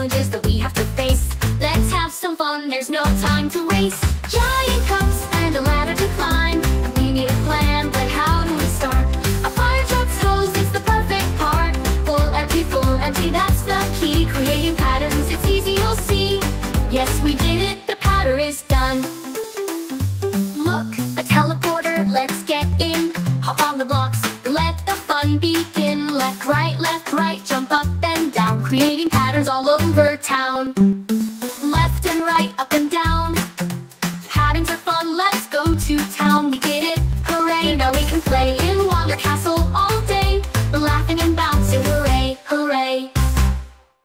challenges that we have to face. Let's have some fun, there's no time to waste. Giant cups and a ladder to climb. We need a plan, but how do we start? A fire truck's hose, it's the perfect part. Full empty, full empty, that's the key. Creating patterns, it's easy, you'll see. Yes, we did it, the powder is done. Look, a teleporter, let's get in. Hop on the blocks, let the fun begin. Left, right, left, creating patterns all over town. Left and right, up and down. Patterns are fun, let's go to town. We did it, hooray, now we can play in Wander Castle.